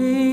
living.